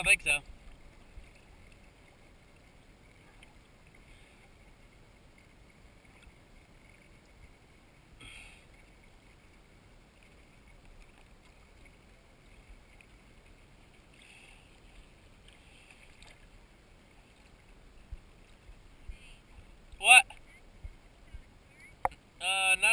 I think so. What? Uh, no.